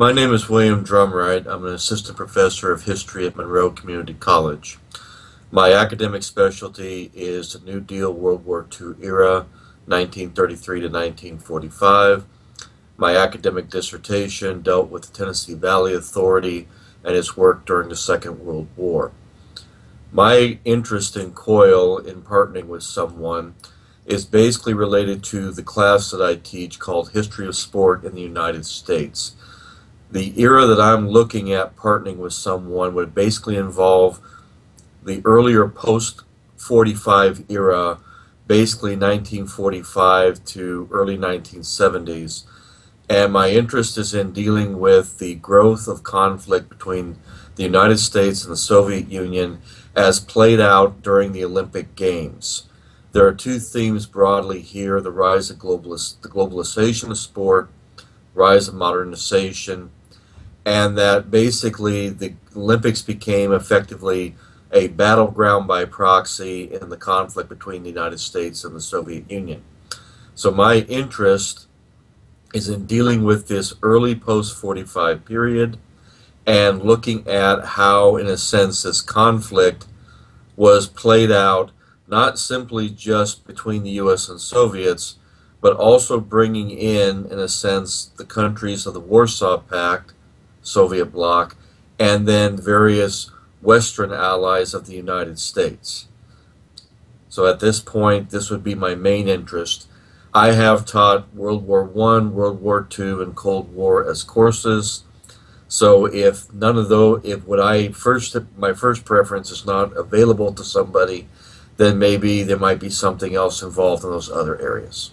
My name is William Drumright. I'm an assistant professor of history at Monroe Community College. My academic specialty is the New Deal World War II era, 1933 to 1945. My academic dissertation dealt with the Tennessee Valley Authority and its work during the Second World War. My interest in COIL in partnering with someone is basically related to the class that I teach called History of Sport in the United States. The era that I'm looking at partnering with someone would basically involve the earlier post 45 era, basically 1945 to early 1970s. And my interest is in dealing with the growth of conflict between the United States and the Soviet Union as played out during the Olympic Games. There are two themes broadly here the rise of globalis- the globalization of sport, rise of modernization, and that basically the Olympics became effectively a battleground by proxy in the conflict between the United States and the Soviet Union. So my interest is in dealing with this early post 45 period and looking at how, in a sense, this conflict was played out not simply just between the US and Soviets, but also bringing in, in a sense, the countries of the Warsaw Pact, Soviet bloc, and then various Western allies of the United States. So at this point, this would be my main interest. I have taught World War I, World War II, and Cold War as courses. So if none of those, if what I first, my first preference is not available to somebody, then maybe there might be something else involved in those other areas.